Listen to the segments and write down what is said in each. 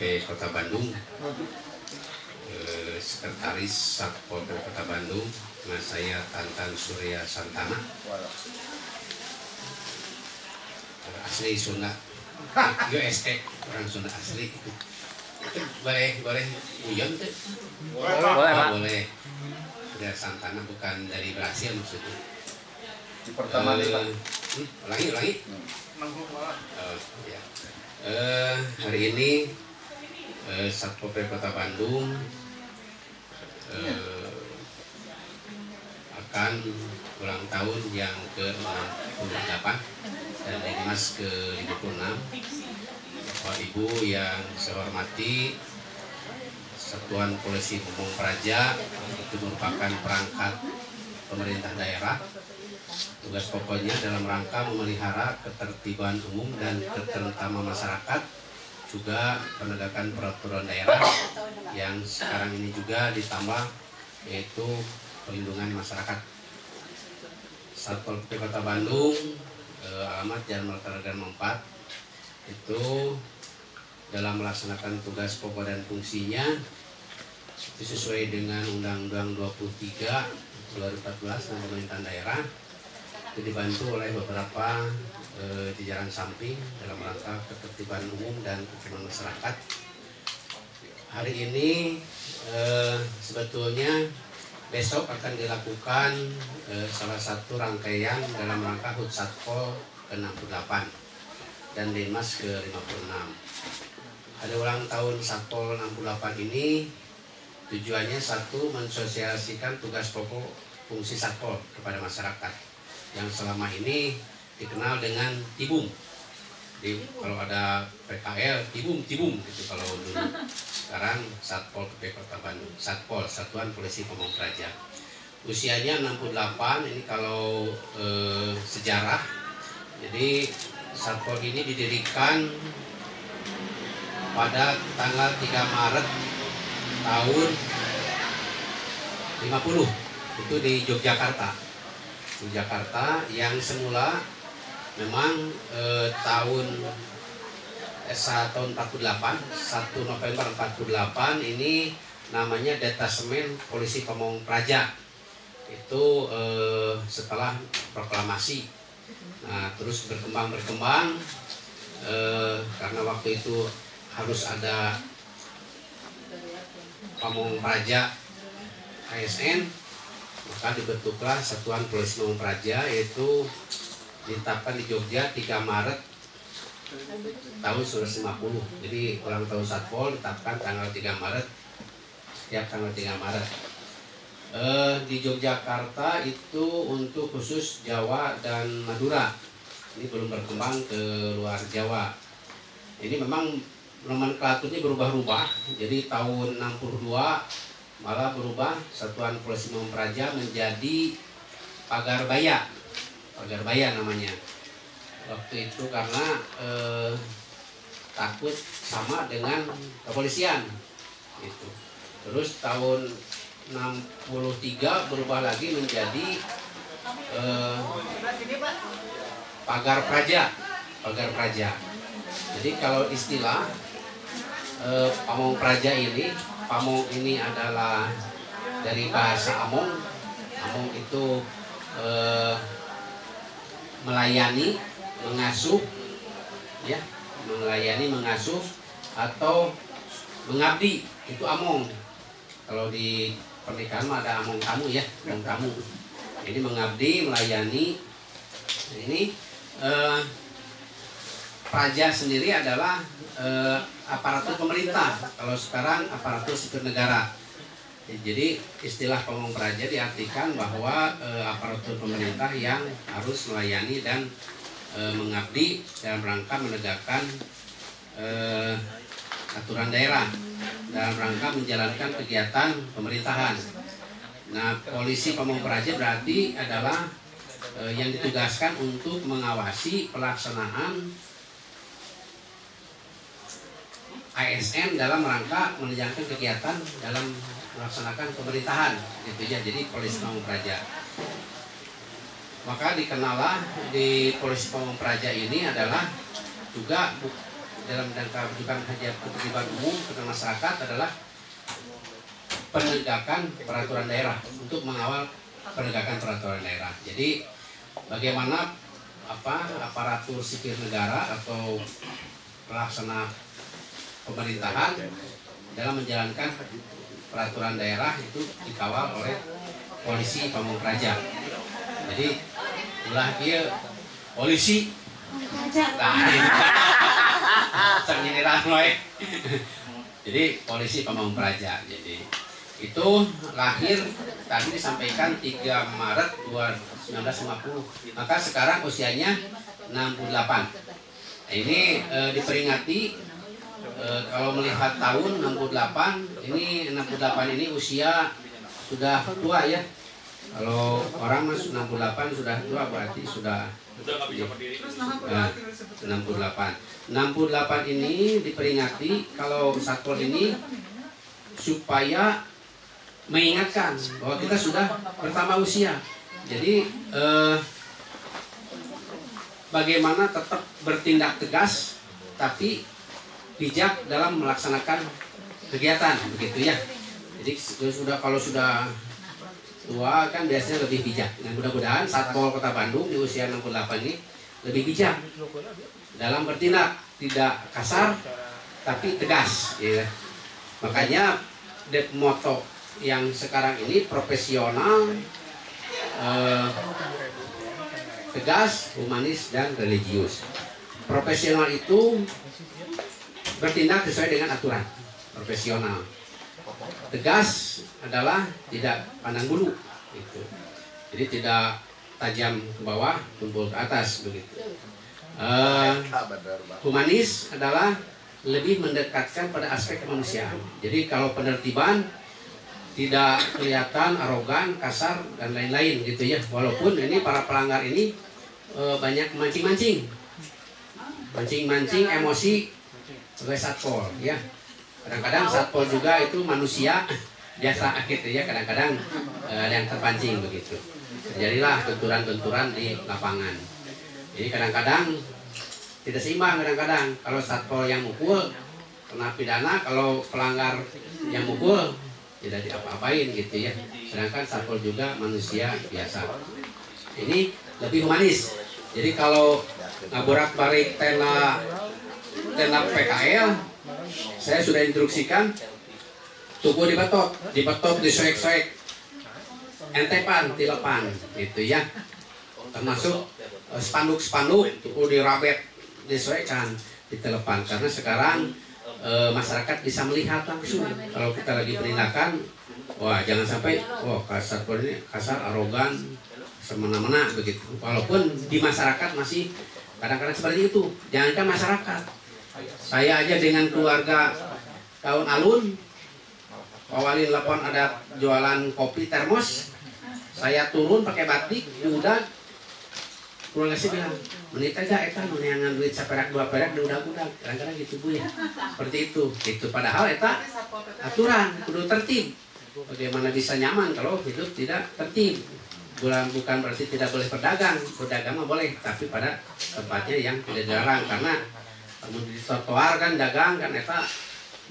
Satpol PP Kota Bandung, eh, Sekretaris Satpol PP Kota Bandung, dengan saya Tantan Surya Santana, Eh, asli Sunda, USA, orang Sunda asli. Boleh, boleh, Uyon tuh? Boleh, Pak. Oh, boleh. Surya Santana bukan dari Brasil maksudnya. Di pertama nih Pak. Eh, hmm, ulangi, ulangi. Oh, ya. Eh, hari ini eh, Satpol PP Kota Bandung eh, akan ulang tahun yang ke-68 dan Dimas ke-56. Bapak Ibu yang saya hormati, Satuan Polisi Pamung Praja itu merupakan perangkat pemerintah daerah. Tugas pokoknya dalam rangka memelihara ketertiban umum dan keterutama masyarakat, juga penegakan peraturan daerah yang sekarang ini juga ditambah yaitu perlindungan masyarakat. Satpol PP Kota Bandung, eh, alamat Jalan Martaragan 4 itu dalam melaksanakan tugas pokok dan fungsinya itu sesuai dengan Undang-Undang 23 2014 tentang pemerintahan daerah itu dibantu oleh beberapa eh, jajaran samping dalam rangka ketertiban umum dan ketertiban masyarakat. Hari ini eh, sebetulnya besok akan dilakukan eh, salah satu rangkaian dalam rangka HUT Satpol ke-68 dan Denmas ke-56. Ada ulang tahun Satpol 68 ini tujuannya satu mensosialisasikan tugas pokok fungsi Satpol kepada masyarakat yang selama ini dikenal dengan tibum. Di, kalau ada PKL tibum tibum gitu kalau dulu. Sekarang Satpol PP Kota Bandung, Satpol Satuan Polisi Pamong Praja. Usianya 68 ini kalau eh, sejarah. Jadi Satpol ini didirikan pada tanggal 3 Maret tahun 50 itu di Yogyakarta di Jakarta yang semula memang eh, tahun eh, tahun 48 1 November 48 ini namanya detasemen polisi Pamong Praja. Itu eh, setelah proklamasi. Nah terus berkembang berkembang eh, karena waktu itu harus ada Pamong Praja ASN maka dibentuklah Satuan Polisi Pamung Praja yaitu ditetapkan di Jogja 3 Maret tahun 1950 jadi ulang tahun Satpol ditetapkan tanggal 3 Maret setiap tanggal 3 Maret. Eh, di Yogyakarta itu untuk khusus Jawa dan Madura. Ini belum berkembang ke luar Jawa. Ini memang nomenklaturnya berubah-ubah. Jadi tahun 62 malah berubah Satuan Polisi Praja menjadi Pagar Baya Pagar Baya namanya. Waktu itu karena eh, takut sama dengan kepolisian itu terus tahun 63 berubah lagi menjadi eh, Pagar Praja Pagar Praja. Jadi kalau istilah eh, Pamong Praja ini Pamong ini adalah dari bahasa Among. Among itu eh, melayani, mengasuh, ya, melayani, mengasuh atau mengabdi itu Among. Kalau di pernikahan ada Among tamu ya, Among tamu. Ini mengabdi, melayani. Ini eh, Praja sendiri adalah eh, aparatur pemerintah. Kalau sekarang aparatur sipil negara. Jadi istilah pamong praja diartikan bahwa eh, aparatur pemerintah yang harus melayani dan eh, mengabdi dalam rangka menegakkan eh, aturan daerah dalam rangka menjalankan kegiatan pemerintahan. Nah, polisi pamong praja berarti adalah eh, yang ditugaskan untuk mengawasi pelaksanaan ASN dalam rangka menjalankan kegiatan dalam melaksanakan pemerintahan gitu ya. Jadi polisi pamung praja maka dikenallah di polisi pamung praja ini adalah juga dalam rangka bukan hajat ketertiban umum kepada masyarakat adalah penegakan peraturan daerah untuk mengawal penegakan peraturan daerah. Jadi bagaimana apa aparatur sipil negara atau pelaksana pemerintahan dalam menjalankan peraturan daerah itu dikawal oleh polisi pamung praja. Jadi itulah dia polisi. Nah, Jadi polisi pamung praja. Jadi itu lahir tadi disampaikan 3 Maret 1950 maka sekarang usianya 68 nah, ini e, diperingati e, kalau melihat tahun 68 ini 68 ini usia sudah tua ya. Kalau orang mas 68 sudah tua berarti sudah Nah, 68 68 ini diperingati kalau satpol ini supaya mengingatkan bahwa kita sudah pertama usia. Jadi eh, bagaimana tetap bertindak tegas tapi bijak dalam melaksanakan kegiatan begitu ya. Jadi sudah kalau sudah tua kan biasanya lebih bijak. Dan mudah-mudahan Satpol Kota Bandung di usia 68 ini lebih bijak dalam bertindak tidak kasar tapi tegas ya. Makanya moto yang sekarang ini profesional, eh, tegas, humanis, dan religius. Profesional itu bertindak sesuai dengan aturan. Profesional. Tegas adalah tidak pandang bulu. Gitu. Jadi tidak tajam ke bawah, tumpul ke atas begitu. Uh, humanis adalah lebih mendekatkan pada aspek kemanusiaan. Jadi kalau penertiban tidak kelihatan arogan, kasar dan lain-lain gitu ya. Walaupun ini para pelanggar ini e, banyak mancing-mancing, mancing-mancing emosi sebagai satpol ya. Kadang-kadang satpol juga itu manusia biasa gitu ya. Kadang-kadang e, ada yang terpancing begitu. Terjadilah benturan-benturan di lapangan. Jadi kadang-kadang tidak seimbang kadang-kadang. Kalau satpol yang mukul kena pidana, kalau pelanggar yang mukul tidak diapa-apain gitu ya sedangkan satpol juga manusia biasa ini lebih humanis jadi kalau ngaborak balik tenda tenda PKL saya sudah instruksikan tubuh dibetok dibetok disoek-soek. Entepan tilepan gitu ya. Termasuk eh, spanduk-spanduk tubuh dirabet disesuaikan di telepon karena sekarang e, masyarakat bisa melihat langsung. Kalau kita lagi penindakan wah jangan sampai wah kasar ini kasar arogan semena-mena begitu. Walaupun di masyarakat masih kadang-kadang seperti itu. Jangankan masyarakat saya aja dengan keluarga tahun alun awalin telepon ada jualan kopi termos. Saya turun pakai batik udah keluarga sih bilang menit aja eta yang duit saperak dua perak di udah-udah kadang-kadang gitu bu ya. Seperti itu. Itu padahal eta aturan kudu tertib. Bagaimana bisa nyaman kalau hidup tidak tertib? Bukan bukan berarti tidak boleh berdagang. Berdagang mah boleh tapi pada tempatnya yang tidak dilarang. Karena kemudian di trotoar kan dagang kan eta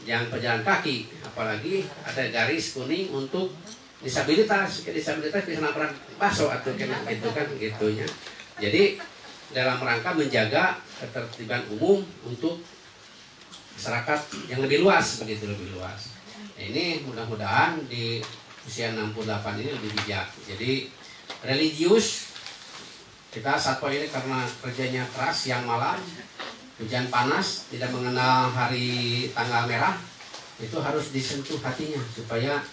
yang pejalan kaki apalagi ada garis kuning untuk disabilitas disabilitas bisa nabrak bakso atau kena gitu kan gitunya jadi dalam rangka menjaga ketertiban umum untuk masyarakat yang lebih luas begitu lebih luas. Nah, ini mudah-mudahan di usia 68 ini lebih bijak. Jadi religius kita satpol ini karena kerjanya keras yang malam hujan panas tidak mengenal hari tanggal merah itu harus disentuh hatinya supaya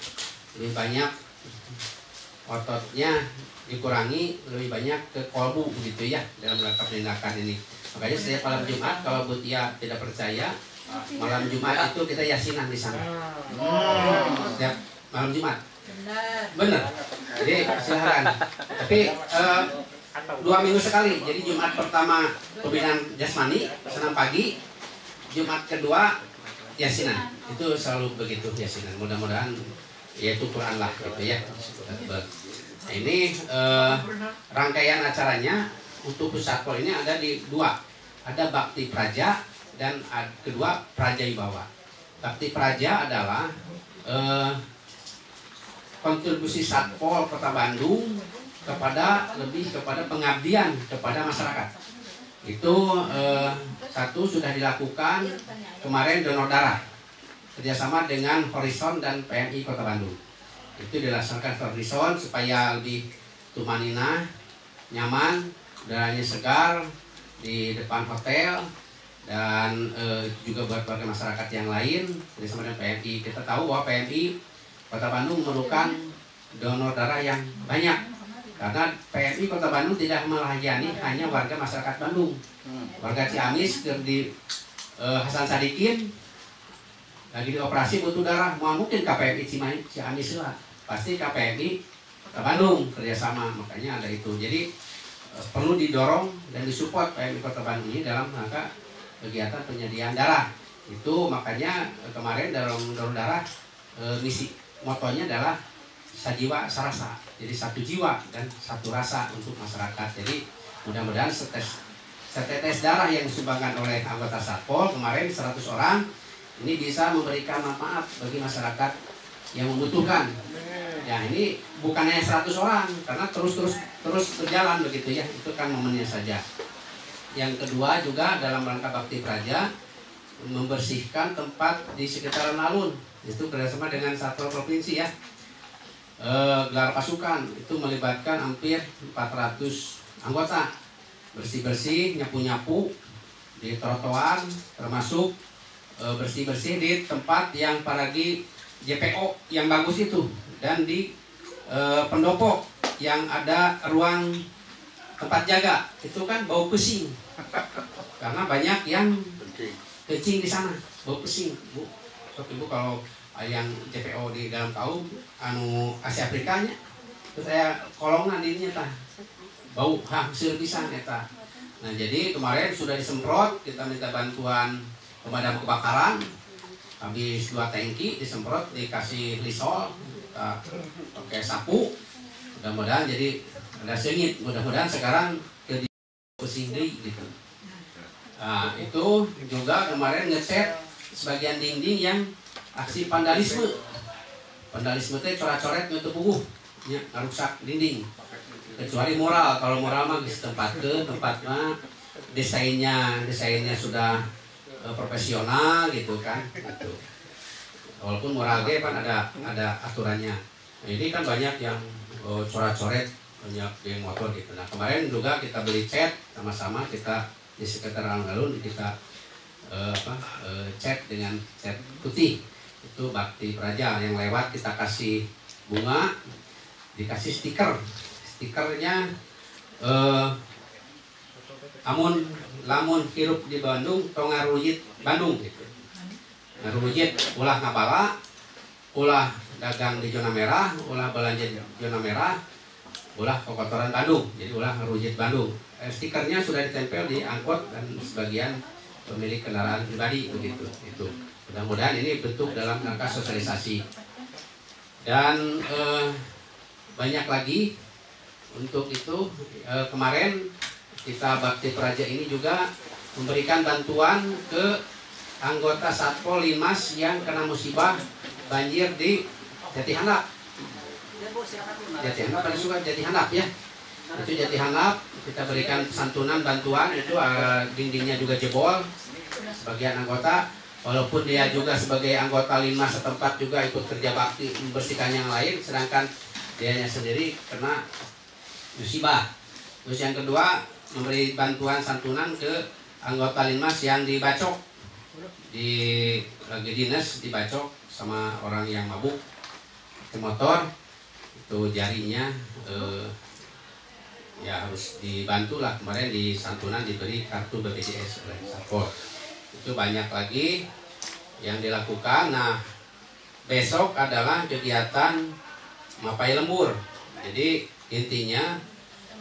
lebih banyak ototnya dikurangi lebih banyak ke kolbu gitu ya dalam rangka penindakan ini. Makanya setiap malam Jumat kalau Butia tidak percaya malam Jumat itu kita yasinan di sana. Hmm. setiap malam Jumat. Benar. Jadi silahkan tapi uh, dua minggu sekali. Jadi Jumat pertama pembinaan jasmani senam pagi. Jumat kedua yasinan. Itu selalu begitu yasinan. Mudah-mudahan yaitu Quran lah gitu ya. Ini eh, rangkaian acaranya untuk pusat pol ini ada di dua. Ada bakti praja dan ad- kedua Praja Wibawa. Bakti Praja adalah eh, kontribusi Satpol Kota Bandung kepada lebih kepada pengabdian kepada masyarakat. Itu eh, satu sudah dilakukan kemarin donor darah kerjasama dengan Horizon dan PMI Kota Bandung. Itu dilaksanakan Horizon supaya lebih tumanina, nyaman, udaranya segar di depan hotel dan eh, juga buat warga masyarakat yang lain kerjasama dengan PMI. Kita tahu bahwa PMI Kota Bandung memerlukan donor darah yang banyak karena PMI Kota Bandung tidak melayani hanya warga masyarakat Bandung. Hmm. warga Ciamis di eh, Hasan Sadikin lagi di operasi butuh darah. Mau mungkin KPMI Cimahi Ciamis lah. Pasti KPMI Kota Bandung kerjasama. Makanya ada itu. Jadi eh, perlu didorong dan disupport PMI Kota Bandung ini dalam rangka kegiatan penyediaan darah. Itu makanya eh, kemarin dalam donor darah eh, misi motonya adalah sajiwa sarasa jadi satu jiwa dan satu rasa untuk masyarakat jadi mudah-mudahan setes setetes darah yang disumbangkan oleh anggota Satpol kemarin 100 orang ini bisa memberikan manfaat bagi masyarakat yang membutuhkan. Ya ini bukan hanya 100 orang karena terus terus terus berjalan begitu ya itu kan momennya saja. Yang kedua juga dalam rangka bakti praja membersihkan tempat di sekitaran alun itu kerjasama dengan satpol provinsi ya. E, gelar pasukan. Itu melibatkan hampir 400 anggota. Bersih-bersih, nyapu-nyapu di trotoar, termasuk e, bersih-bersih di tempat yang paragi JPO yang bagus itu. Dan di e, pendopo yang ada ruang tempat jaga. Itu kan bau pesing karena banyak yang kencing di sana. Bau pesing bu. Sok ibu kalau yang JPO di dalam tahu anu Asia Afrikanya terus saya kolongan dirinya tah bau hasil pisan eta. Nah, jadi kemarin sudah disemprot, kita minta bantuan pemadam kebakaran. Habis dua tangki disemprot, dikasih lisol, kita pakai sapu. Mudah-mudahan jadi ada sengit. Mudah-mudahan sekarang jadi deui gitu. Nah, itu juga kemarin ngeset sebagian dinding yang aksi vandalisme. Vandalisme teh coret-coret nutup buku, nya ngarusak dinding. Kecuali moral. Kalau moral mah di tempat ke tempat mah desainnya desainnya sudah eh, profesional gitu kan. Gitu. walaupun moral kan ada ada aturannya. Nah, ini kan banyak yang eh, coret-coret banyak yang motor gitu. Nah kemarin juga kita beli cat sama-sama kita di sekitar alun-alun kita eh, apa eh, cat dengan cat putih itu bakti praja yang lewat kita kasih bunga dikasih stiker stikernya eh, amun lamun hirup di Bandung tong ngarujit Bandung gitu. Ngarujit ulah ngabala, ulah dagang di zona merah, ulah belanja di zona merah, ulah kokotoran Bandung. Jadi ulah ngarujit Bandung. Eh, stikernya sudah ditempel di angkot dan sebagian pemilik kendaraan pribadi begitu. Itu. Mudah-mudahan ini bentuk dalam rangka sosialisasi. Dan eh, banyak lagi untuk itu eh, kemarin kita Bakti Praja ini juga memberikan bantuan ke anggota Satpol Limas yang kena musibah banjir di Jati Handap. Jati Handap paling suka Jati Handap ya. Itu Jati Handap kita berikan santunan bantuan itu eh, dindingnya juga jebol sebagian anggota walaupun dia juga sebagai anggota Limas setempat juga ikut kerja bakti membersihkan yang lain sedangkan dianya sendiri kena musibah. Terus yang kedua memberi bantuan santunan ke anggota Linmas yang dibacok. Di lagi dinas dibacok sama orang yang mabuk. Ke motor itu jarinya eh, ya harus dibantu lah kemarin di santunan diberi kartu BPJS oleh Satpol. Itu banyak lagi yang dilakukan. Nah besok adalah kegiatan mapai lembur. Jadi intinya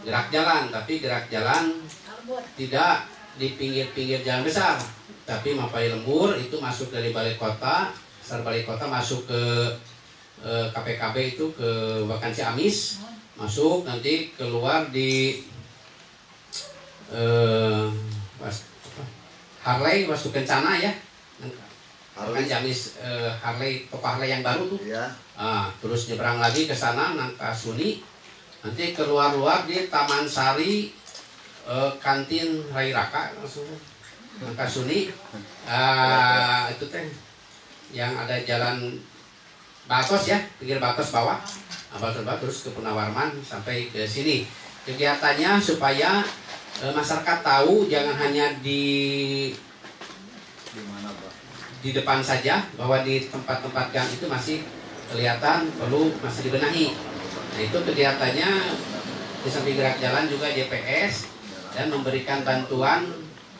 gerak jalan tapi gerak jalan tidak di pinggir-pinggir jalan besar. Tapi mapai lembur itu masuk dari balai kota besar balai kota masuk ke eh, KPKB itu ke vakansi Amis. Masuk nanti keluar di eh, Harley masuk kencana ya Harley. Jamis eh, Harley toko Harley yang baru tuh Iya. Ah, terus nyebrang lagi ke sana Nangka Suni nanti keluar-luar di Taman Sari eh, kantin Rai Raka langsung Nangka Suni Ah, itu teh yang ada jalan Batos ya pinggir Batos bawah nah, Batos bawah terus ke Punawarman sampai ke sini kegiatannya supaya eh, masyarakat tahu jangan hanya di Di mana, Pak? Di depan saja bahwa di tempat-tempat gang itu masih kelihatan perlu masih dibenahi. Nah itu kegiatannya di samping gerak jalan juga JPS dan memberikan bantuan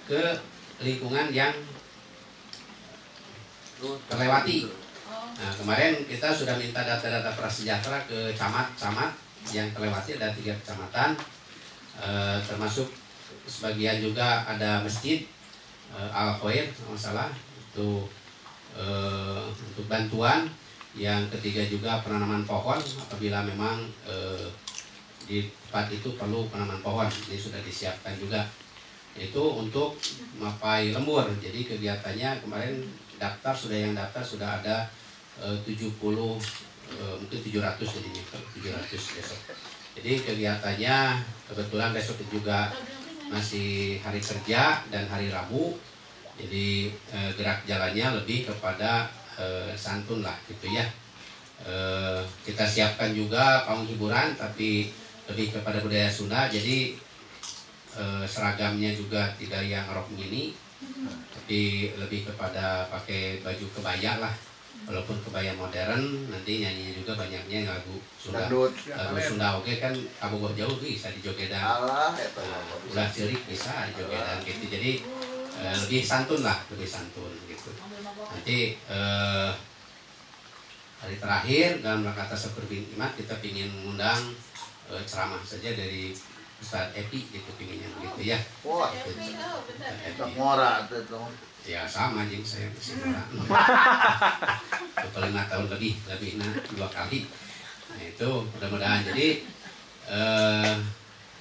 ke lingkungan yang terlewati. Nah kemarin kita sudah minta data-data prasejahtera ke camat-camat yang terlewati ada tiga kecamatan Eh, termasuk sebagian juga ada masjid eh, Al Khair kalau nggak salah itu eh, untuk bantuan. Yang ketiga juga penanaman pohon. Apabila memang eh, di tempat itu perlu penanaman pohon ini sudah disiapkan juga. Itu untuk mapai lembur. Jadi kegiatannya kemarin daftar sudah yang daftar sudah ada eh, 70 eh, mungkin 700 jadinya 700 besok. Jadi kegiatannya kebetulan besok juga masih hari kerja dan hari Rabu jadi eh, gerak jalannya lebih kepada eh, santun lah gitu ya. Eh, kita siapkan juga panggung hiburan tapi lebih kepada budaya Sunda. Jadi eh, seragamnya juga tidak yang rok mini tapi lebih kepada pakai baju kebaya lah. Walaupun kebaya modern nanti nyanyinya juga banyaknya lagu Sunda. Dangdut. lagu Sunda oke kan kamu jauh bisa Nah, mah bisa. ulah cirik bisa jogedan gitu jadi eh, lebih santun lah lebih santun gitu. Nanti eh, hari terakhir dalam rangka tasawuf imat kita ingin mengundang eh, ceramah saja dari Ustadz Epi gitu pinginnya begitu ya. Wah, Gitu, Ustadz tak Epi. ngora tuh itu. ya sama jeng saya masih orang lima tahun lebih lebih nah dua kali. Nah itu mudah-mudahan. Jadi eh,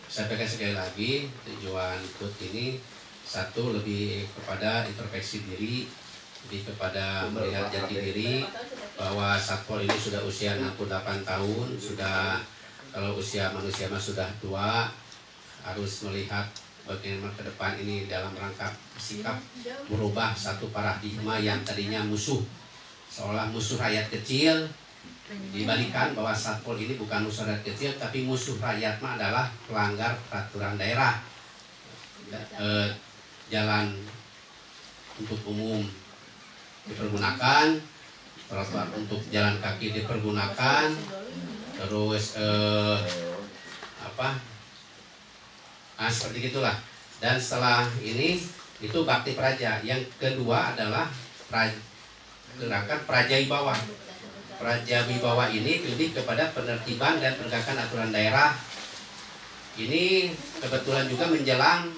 saya pegang sekali lagi tujuan ikut ini satu lebih kepada introspeksi diri lebih kepada melihat jati diri bahwa satpol ini sudah usia 68 tahun sudah kalau usia manusia mah sudah tua harus melihat bagaimana ke depan ini dalam rangka sikap merubah satu paradigma yang tadinya musuh seolah musuh rakyat kecil. Dibalikan bahwa satpol ini bukan musuh rakyat kecil tapi musuh rakyat mah adalah pelanggar peraturan daerah. Da- eh, jalan untuk umum dipergunakan trotoar untuk jalan kaki dipergunakan terus eh, apa? Nah seperti itulah dan setelah ini itu bakti praja. Yang kedua adalah pra- gerakan praja wibawa. Praja wibawa ini lebih kepada penertiban dan penegakan aturan daerah. Ini kebetulan juga menjelang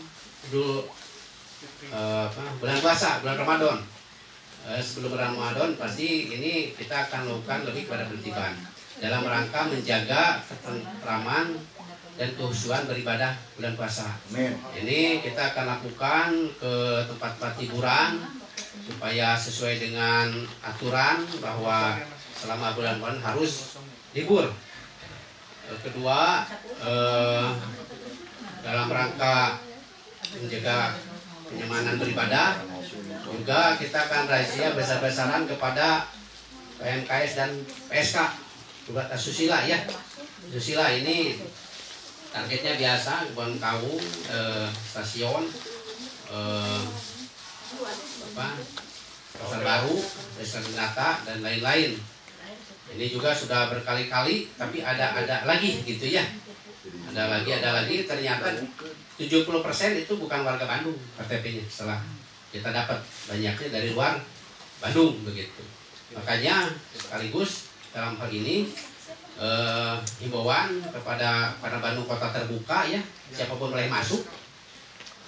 dulu apa, bulan puasa bulan Ramadan Eh, sebelum bulan Ramadan pasti ini kita akan lakukan lebih kepada penertiban dalam rangka menjaga ketentraman dan kehusuan beribadah bulan puasa. Ini kita akan lakukan ke tempat-tempat hiburan supaya sesuai dengan aturan bahwa selama bulan Ramadan harus libur. Eh, Kedua, eh, dalam rangka menjaga kenyamanan beribadah, juga kita akan razia besar-besaran kepada PMKS dan PSK juga susila ya. Susila ini targetnya biasa kawu eh, stasiun eh, apa pasar baru desa wisata dan lain-lain. Ini juga sudah berkali-kali tapi ada ada lagi gitu ya. Ada lagi ada lagi. Ternyata 70% itu bukan warga Bandung KTP-nya setelah kita dapat banyaknya dari luar Bandung begitu. Makanya sekaligus dalam hal ini eh, himbauan kepada para Bandung kota terbuka ya siapa pun boleh masuk.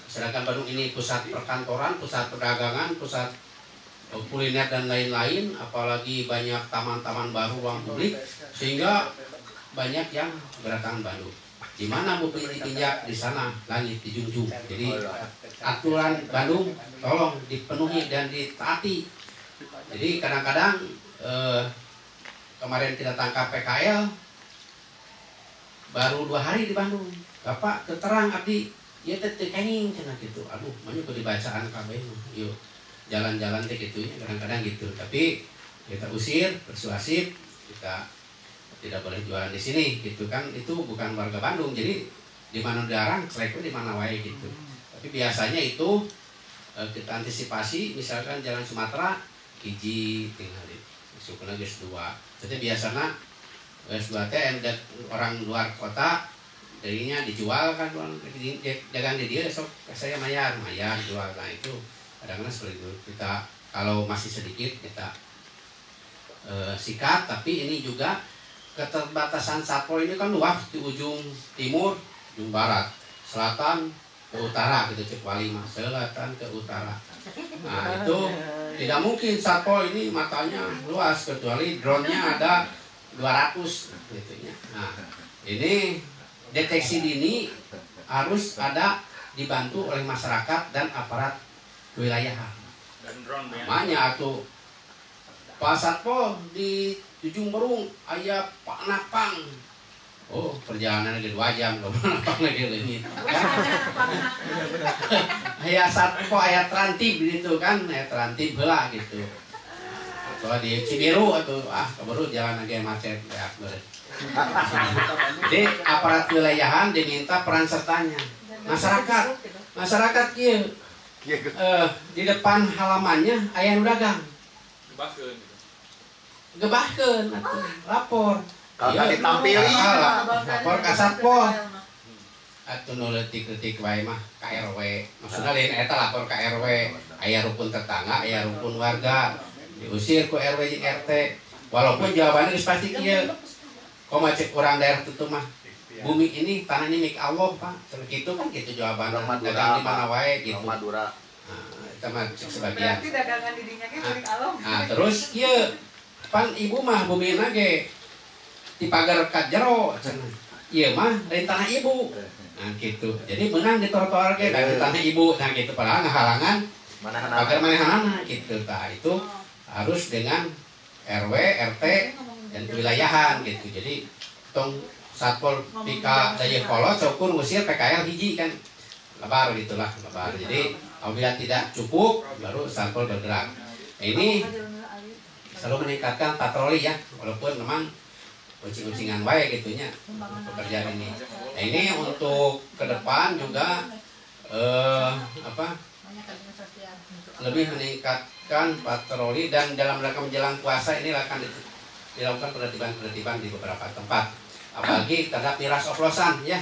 Sedangkan Bandung ini pusat perkantoran pusat perdagangan pusat kuliner dan lain-lain apalagi banyak taman-taman baru ruang publik sehingga banyak yang berdatangan Bandung di mana mobil diinjak di sana langit dijunjung jadi aturan Bandung tolong dipenuhi dan ditaati. Jadi kadang-kadang eh, kemarin kita tangkap PKL baru dua hari di Bandung. Bapak terterang abdi. Ya teteh kenging cina gitu. Aduh mana kok dibacaan kabeh yuk jalan-jalan deh gitu ya kadang-kadang gitu. Tapi kita usir persuasif kita tidak boleh jualan di sini gitu kan. Itu bukan warga Bandung. Jadi di mana dilarang seleknya di mana wae gitu. Tapi biasanya itu eh, kita antisipasi misalkan jalan Sumatera hiji tinggal di sukunya guys dua. Jadi biasanya guys dua teh orang luar kota darinya dijual kan orang di- di- dagang di dia sok saya mayar mayar jual. Nah itu kadang-kadang seperti itu. Kita kalau masih sedikit kita eh, sikat. Tapi ini juga keterbatasan satpol ini kan luas di ujung timur ujung barat selatan ke utara gitu cek wali mah selatan ke utara. Nah itu tidak mungkin satpol ini matanya luas kecuali drone-nya ada 200 gitu ya. Nah ini deteksi dini harus ada dibantu oleh masyarakat dan aparat kewilayahan dan drone ya. namanya atau Pak Satpol di Ujung Berung ayah Pak Napang. Oh perjalanan lagi dua jam loh Pak Napang lagi ini. Ayah Satpol ayah Trantib gitu kan? Ayah Trantib bela gitu. Kalau di Cibiru atau ah baru jalan lagi macet ya boleh. Jadi aparat kewilayahan diminta peran sertanya. Masyarakat masyarakat kia eh, di depan halamannya ayah nu dagang Atuh lapor. Kalau Iya, ditampili. kakak, lapor ka satpol. Atuh nu leutik-leutik wae mah ka RW maksudna lain eta lapor ka RW aya rukun tetangga aya rukun warga. Diusir ku RW jeung RT walaupun jawabannya geus pasti kieu koma cek orang daerah itu mah? Bumi ini tanah ini milik Allah pak. Gitu kan gitu Madura, dagang di mana wae gitu. Madura. nah, itu mah sebagian. Berarti dagangan di dinya ge milik Allah. Nah, terus kieu pan ibu mah bumi ge di pagar ka jero cenah. Ieu mah dari tanah ibu. Nah, gitu. Jadi menang di trotoar ge dari tanah ibu. Nah, gitu padahal ngahalangan Mana pagar anak? manehanana gitu. Nah, itu harus dengan RW, RT dan kewilayahan gitu. Jadi tong satpol pika daya kolot syukur ngusir PKL hiji kan lebar gitulah lebar jadi apabila tidak cukup baru satpol bergerak Nah, ini selalu meningkatkan patroli ya walaupun memang kucing-kucingan wae gitunya untuk pekerjaan ini. Nah, ini untuk ke depan juga eh, apa lebih meningkatkan patroli dan dalam rangka menjelang puasa ini akan di- dilakukan penertiban-penertiban di beberapa tempat. Apalagi terhadap miras oplosan ya.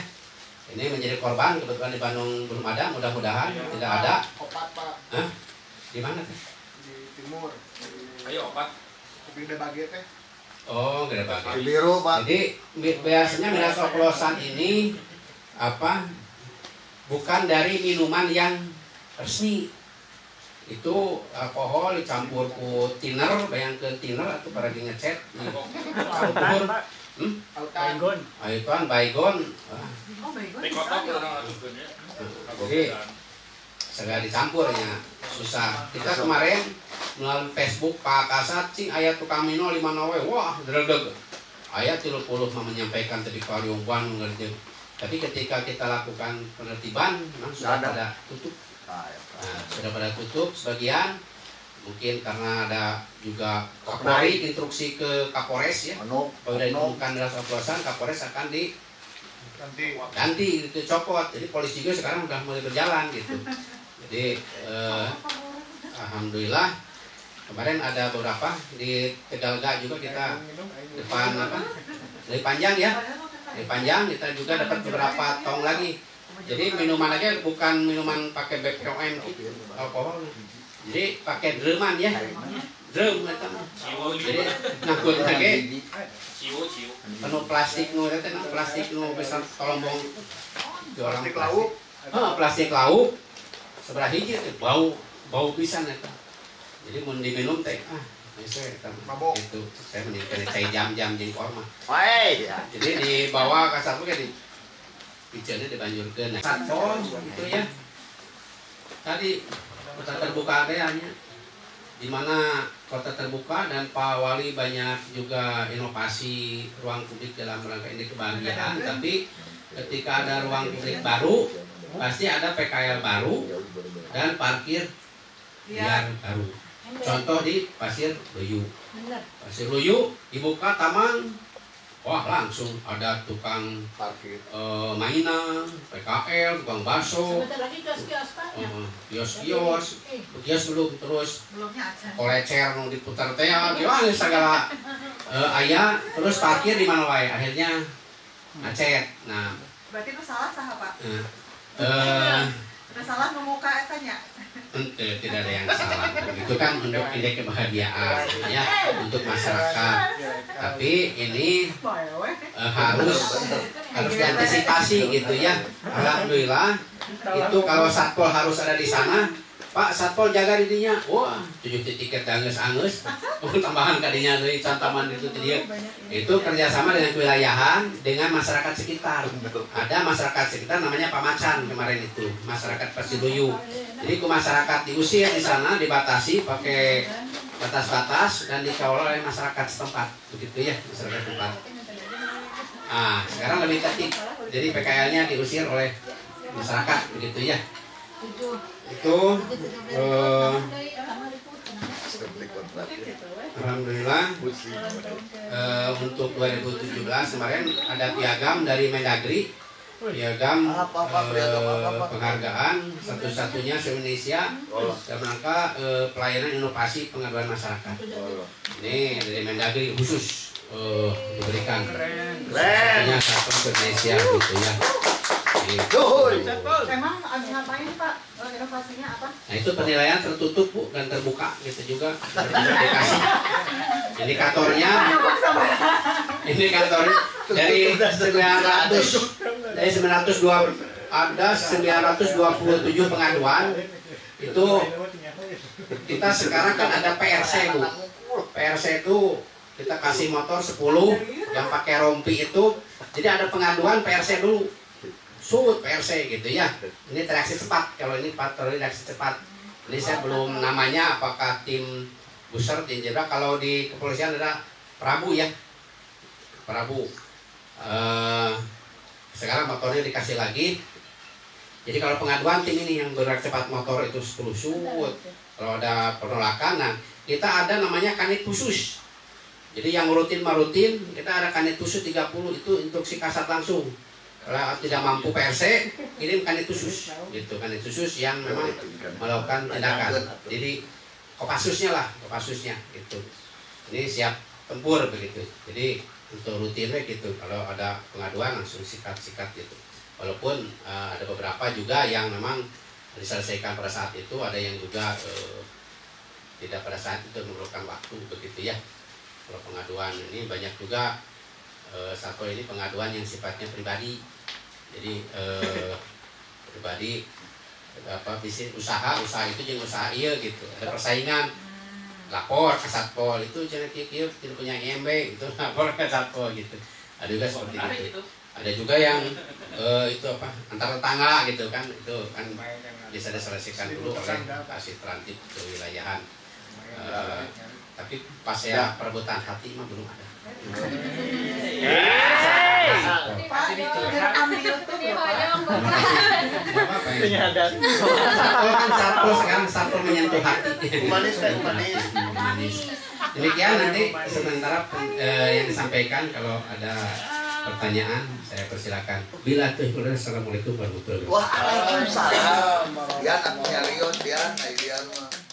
Ini menjadi korban kebetulan di Bandung belum ada mudah-mudahan tidak ada. Opat pak. Hah? di mana di timur. Ayo opat. Bagi teh? Oh Cibiru, Pak. Jadi bi- biasanya miras oplosan ini apa bukan dari minuman yang resmi. Itu alkohol dicampur ku thinner bayangkan thinner atau pada di ngecet. Campur hmm? alkan ayo tuan baygon Wah, Oh, baik. Teh kotak urang atukeun ya. jadi segala dicampurnya. Susah. Kita kemarin melalui Facebook Pak Kasat cing ayat tukang mino lima nawe. Wah dredeg ayat 30 mah menyampaikan tadi kaliungguan ngerti tapi ketika kita lakukan penertiban memang sudah ada. pada tutup. Ah, ya, nah, sudah pada tutup sebagian mungkin karena ada juga Kapolri. instruksi ke Kapolres ya. Kalau sudah anu, ditemukan dalam oplosan Kapolres akan di nanti ganti itu copot. Jadi polisi juga sekarang udah mulai berjalan gitu. Jadi eh, alhamdulillah kemarin ada beberapa di Tegalga juga kita depan apa? Dari panjang ya. Dari panjang kita juga dapat beberapa tong lagi. Jadi minuman aja bukan minuman pakai BPOM alkohol. Jadi pakai druman ya. Drum eta jadi ngakut lagi. Penuh plastik nu eta teh plastik nu besar tolombong. Jualan plastik lauk. Plastik lauk. Seberapa hiji bau bau pisan eta. Jadi mun diminum teh ah. Mabok. Gitu. Saya mending kena cai jam-jam jeung korma. Wae, ya. Jadi dibawa ka sapu ge di piceunnya dibanjurkeun nah, satpol gitu ya tadi kota terbuka teh hanya di mana kota terbuka dan Pak Wali banyak juga inovasi ruang publik dalam rangka ini kebahagiaan tapi ketika ada ruang publik baru pasti ada PKL baru dan parkir liar baru contoh di Pasir Luyu Pasir Luyu dibuka taman. Wah langsung ada tukang Parkir. eh, mainan PKL tukang bakso. Sebentar lagi kios-kios Pak. ya. eh, kios-kios kios. belum terus. Kolecer nu diputar teh ya, gimana segala eh, ayah terus parkir di mana wae? Akhirnya macet nah. Berarti itu salah sah Pak? eh, eh, Udah salah memuka etanya. Eh, tidak ada yang salah. Itu kan untuk indeks kebahagiaan ya untuk masyarakat. Tapi ini eh, harus harus diantisipasi gitu ya. Alhamdulillah itu kalau satpol harus ada di sana Pak satpol jaga dirinya. Wah tujuh tiket angus angus tambahan kadinya dari cantaman itu dia itu kerjasama dengan kewilayahan dengan masyarakat sekitar. Ada masyarakat sekitar namanya pamacan kemarin itu masyarakat Pasiluyu jadi ke masyarakat diusir di sana dibatasi pakai batas-batas dan dikawal oleh masyarakat setempat. Begitu ya masyarakat setempat. Ah sekarang lebih ketik. Jadi PKL-nya diusir oleh masyarakat. Begitu ya itu eh, kontrak. alhamdulillah eh, untuk 2017 kemarin ada piagam dari Mendagri piagam eh, apa-apa. penghargaan satu-satunya se Indonesia Oh, dalam rangka eh, pelayanan inovasi pengaduan masyarakat ini dari Mendagri khusus eh, diberikan Keren. satunya satu Indonesia gitu ya. Yuhuy. Emang ngapain Pak? Inovasinya apa? Nah itu penilaian tertutup bu dan terbuka gitu juga. Dikasih indikatornya indikatornya dari 900 dari 902 ada 927 pengaduan itu kita sekarang kan ada PRC bu. PRC itu kita kasih motor 10 yang pakai rompi itu. Jadi ada pengaduan PRC dulu sud PRC gitu ya. Ini reaksi cepat. Kalau ini patroli reaksi cepat. Ini saya belum namanya apakah tim buser tim jenderal. Kalau di kepolisian ada Prabu ya. Prabu. Eh, sekarang motornya dikasih lagi. Jadi kalau pengaduan tim ini yang bergerak cepat motor itu 10 sud kalau ada penolakan nah kita ada namanya kanit khusus. Jadi yang rutin mah rutin kita ada kanit khusus 30 itu untuk si kasat langsung kalau tidak mampu PRC kirim kanit khusus gitu kanit khusus yang memang melakukan tindakan. Jadi kopassusnya lah kopassusnya gitu. Ini siap tempur begitu. Jadi untuk rutinnya gitu kalau ada pengaduan langsung sikat-sikat gitu. Walaupun eh, ada beberapa juga yang memang diselesaikan pada saat itu ada yang juga eh, tidak pada saat itu memerlukan waktu begitu ya. Kalau pengaduan ini banyak juga eh, satu ini pengaduan yang sifatnya pribadi jadi eh, pribadi apa bisnis usaha usaha itu jangan usaha iya gitu. Ada persaingan. Lapor ke satpol itu jangan kieu tidak punya IMB itu lapor ke satpol gitu. Ada juga seperti Menarik itu. itu. ada juga yang eh, itu apa antar tetangga gitu kan. Itu kan bisa diselesaikan dulu oleh kasih transit ke wilayahan. Eh, tapi pas saya perebutan hati mah belum ada Ya demikian nanti sementara yang disampaikan kalau ada pertanyaan saya persilakan bila tuh assalamualaikum warahmatullahi wabarakatuh Waalaikumsalam. Dian aku nyarion, Dian, Dian mah.